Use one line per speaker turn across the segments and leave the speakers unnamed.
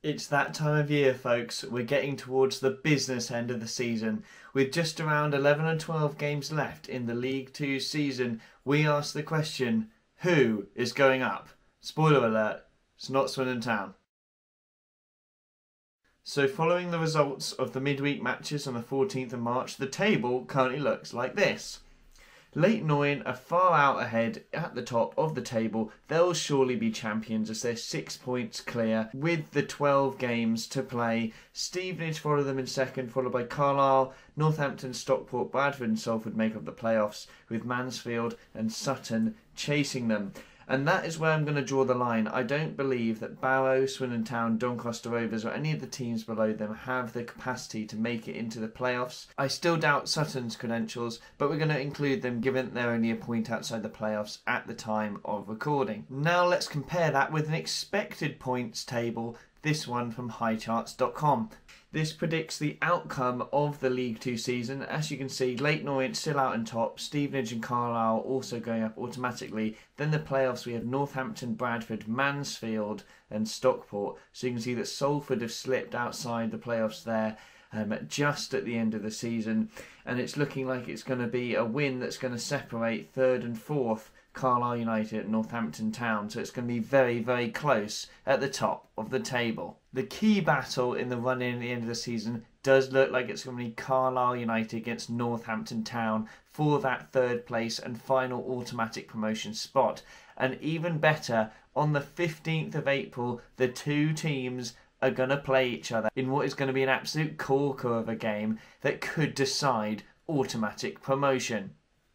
It's that time of year, folks. We're getting towards the business end of the season. With just around 11 and 12 games left in the League Two season, we ask the question who is going up? Spoiler alert, it's not Swindon Town. So, following the results of the midweek matches on the 14th of March, the table currently looks like this. Leyton Orient are far out ahead at the top of the table. They'll surely be champions as they're six points clear with the 12 games to play. Stevenage follow them in second, followed by Carlisle, Northampton, Stockport, Bradford, and Salford make up the playoffs, with Mansfield and Sutton chasing them. And that is where I'm going to draw the line. I don't believe that Barrow, Swindon Town, Doncaster Rovers, or any of the teams below them have the capacity to make it into the playoffs. I still doubt Sutton's credentials, but we're going to include them given they're only a point outside the playoffs at the time of recording. Now let's compare that with an expected points table, this one from highcharts.com. This predicts the outcome of the League Two season. As you can see, Leyton Orient still out on top, Stevenage and Carlisle also going up automatically. Then the playoffs, we have Northampton, Bradford, Mansfield, and Stockport. So you can see that Salford have slipped outside the playoffs there. Um, just at the end of the season, and it's looking like it's going to be a win that's going to separate third and fourth Carlisle United Northampton Town. So it's going to be very, very close at the top of the table. The key battle in the run in at the end of the season does look like it's going to be Carlisle United against Northampton Town for that third place and final automatic promotion spot. And even better, on the 15th of April, the two teams are going to play each other in what is going to be an absolute corker of a game that could decide automatic promotion.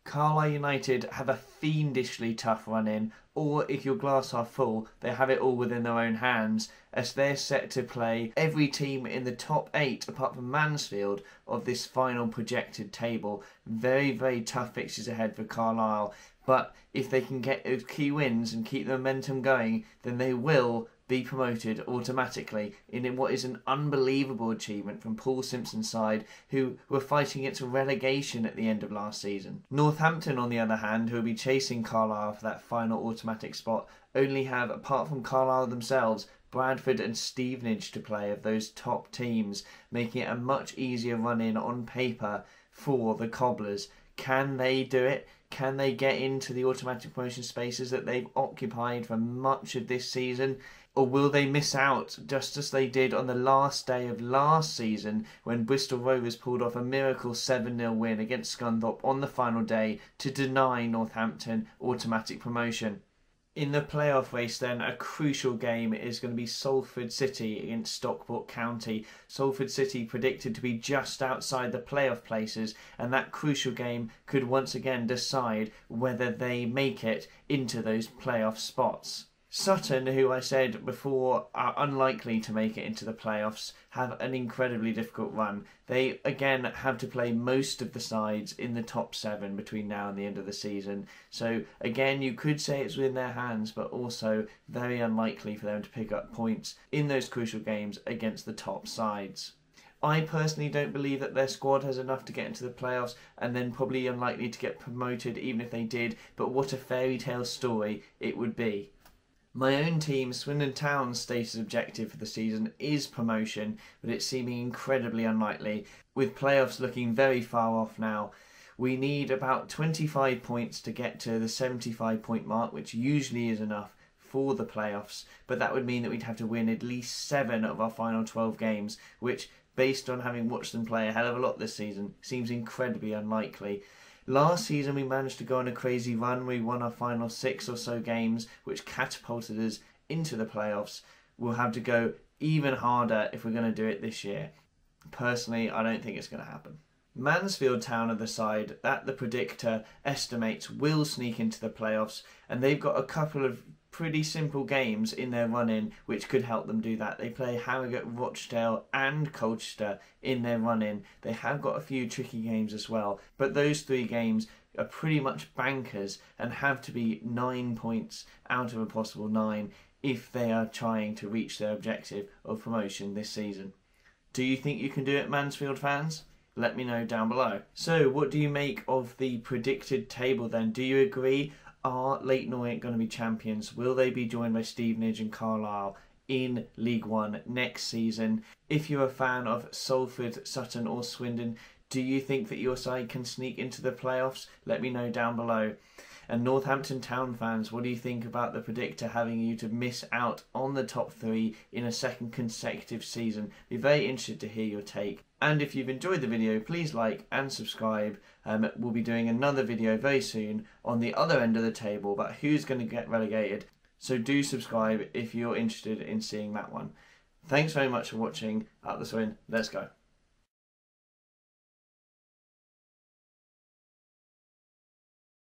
Carlisle United have a fiendishly tough run in, or if your glass half full, they have it all within their own hands, as they're set to play every team in the top eight, apart from Mansfield, of this final projected table. Very, very tough fixtures ahead for Carlisle, but if they can get those key wins and keep the momentum going, then they will be promoted automatically in what is an unbelievable achievement from Paul Simpson's side, who were fighting its relegation at the end of last season. Northampton, on the other hand, who will be chasing Carlisle for that final automatic spot, only have, apart from Carlisle themselves, Bradford and Stevenage to play of those top teams, making it a much easier run in on paper for the Cobblers. Can they do it? Can they get into the automatic promotion spaces that they've occupied for much of this season? Or will they miss out just as they did on the last day of last season when Bristol Rovers pulled off a miracle 7 0 win against Scunthorpe on the final day to deny Northampton automatic promotion? In the playoff race, then, a crucial game is going to be Salford City against Stockport County. Salford City predicted to be just outside the playoff places, and that crucial game could once again decide whether they make it into those playoff spots. Sutton, who I said before are unlikely to make it into the playoffs, have an incredibly difficult run. They again have to play most of the sides in the top seven between now and the end of the season. So again, you could say it's within their hands, but also very unlikely for them to pick up points in those crucial games against the top sides. I personally don't believe that their squad has enough to get into the playoffs and then probably unlikely to get promoted even if they did, but what a fairy tale story it would be. My own team, Swindon Town's stated objective for the season is promotion, but it's seeming incredibly unlikely, with playoffs looking very far off now. We need about 25 points to get to the 75 point mark, which usually is enough for the playoffs, but that would mean that we'd have to win at least seven of our final 12 games, which, based on having watched them play a hell of a lot this season, seems incredibly unlikely. Last season, we managed to go on a crazy run. We won our final six or so games, which catapulted us into the playoffs. We'll have to go even harder if we're going to do it this year. Personally, I don't think it's going to happen. Mansfield Town are the side that the predictor estimates will sneak into the playoffs, and they've got a couple of pretty simple games in their run in which could help them do that. They play Harrogate, Rochdale, and Colchester in their run in. They have got a few tricky games as well, but those three games are pretty much bankers and have to be nine points out of a possible nine if they are trying to reach their objective of promotion this season. Do you think you can do it, Mansfield fans? Let me know down below. So, what do you make of the predicted table then? Do you agree are Leyton Orient going to be champions? Will they be joined by Stevenage and Carlisle in League One next season. If you're a fan of Salford, Sutton, or Swindon, do you think that your side can sneak into the playoffs? Let me know down below. And Northampton Town fans, what do you think about the predictor having you to miss out on the top three in a second consecutive season? Be very interested to hear your take. And if you've enjoyed the video, please like and subscribe. Um, we'll be doing another video very soon on the other end of the table about who's going to get relegated. So do subscribe if you're interested in seeing that one. Thanks very much for watching. Up the swing. Let's go.